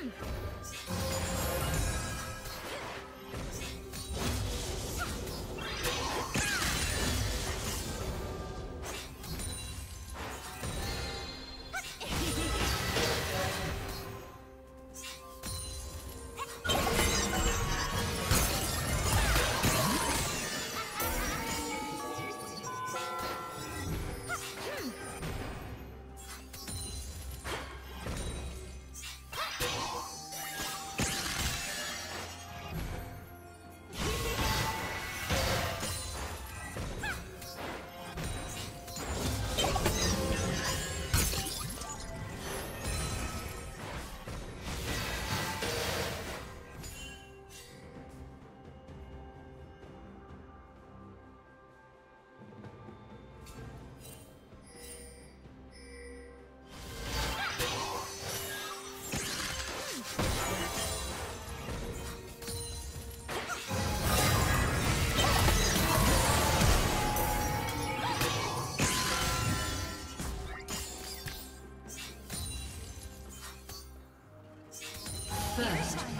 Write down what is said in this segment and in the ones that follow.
Hmm.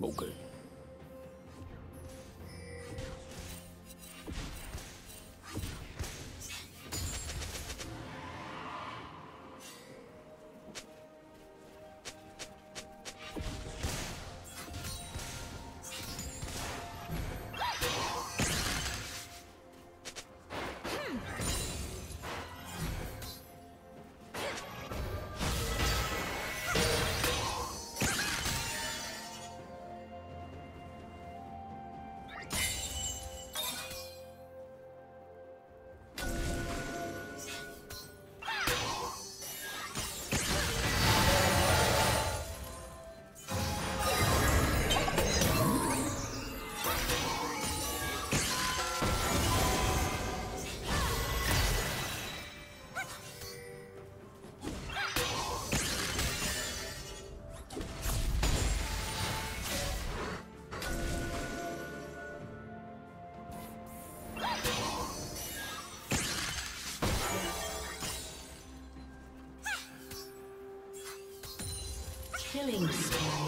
冇佢 Killing spree.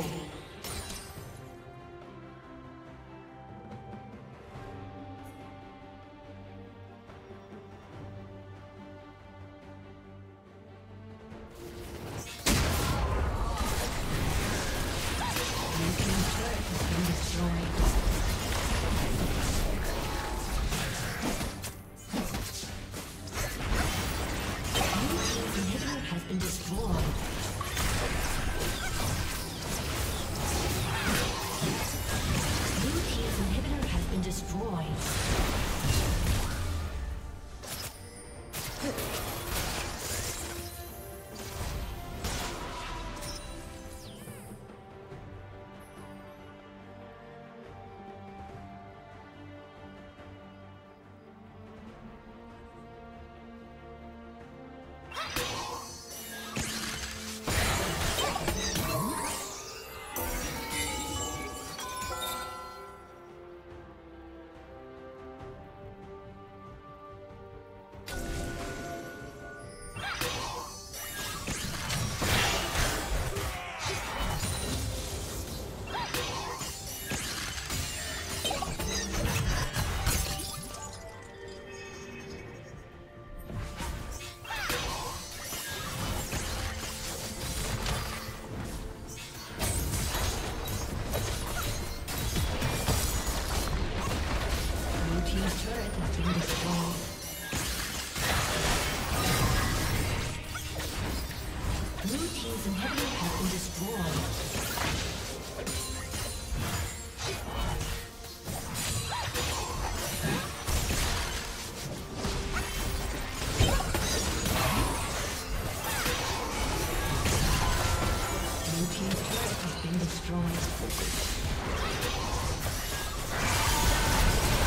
后。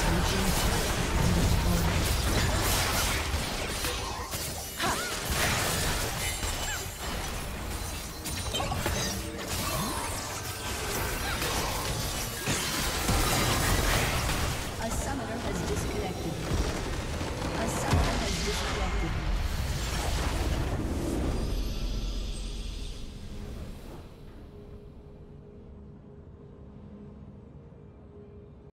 Thank you.